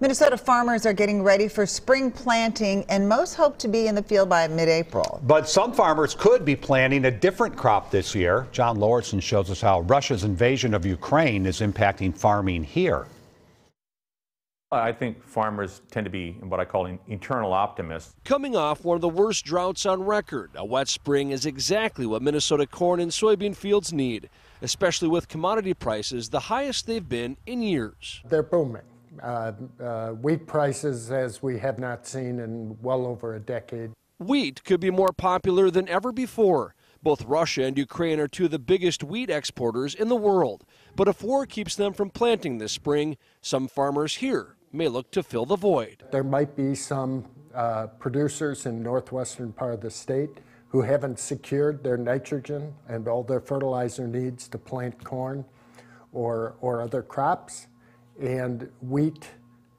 Minnesota farmers are getting ready for spring planting, and most hope to be in the field by mid April. But some farmers could be planting a different crop this year. John Lauritsen shows us how Russia's invasion of Ukraine is impacting farming here. I think farmers tend to be what I call an eternal optimists. Coming off one of the worst droughts on record, a wet spring is exactly what Minnesota corn and soybean fields need, especially with commodity prices the highest they've been in years. They're booming. Uh, uh, wheat prices as we have not seen in well over a decade. Wheat could be more popular than ever before. Both Russia and Ukraine are two of the biggest wheat exporters in the world. But if war keeps them from planting this spring, some farmers here may look to fill the void. There might be some uh, producers in northwestern part of the state who haven't secured their nitrogen and all their fertilizer needs to plant corn or, or other crops, and wheat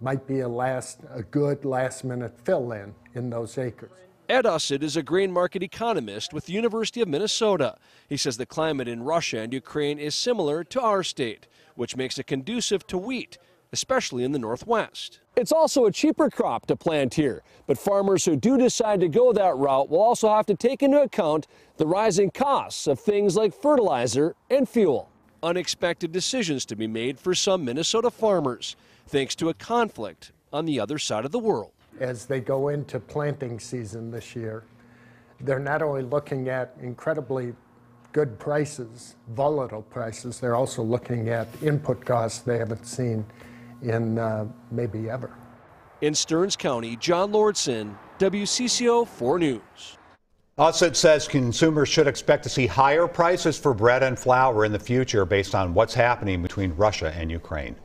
might be a last a good last minute fill in in those acres. Ed Usset is a grain market economist with the University of Minnesota. He says the climate in Russia and Ukraine is similar to our state, which makes it conducive to wheat especially in the Northwest. It's also a cheaper crop to plant here, but farmers who do decide to go that route will also have to take into account the rising costs of things like fertilizer and fuel. Unexpected decisions to be made for some Minnesota farmers, thanks to a conflict on the other side of the world. As they go into planting season this year, they're not only looking at incredibly good prices, volatile prices, they're also looking at input costs they haven't seen in uh, maybe ever. In Stearns County, John Lauritsen, WCCO 4 News. Usset says consumers should expect to see higher prices for bread and flour in the future based on what's happening between Russia and Ukraine.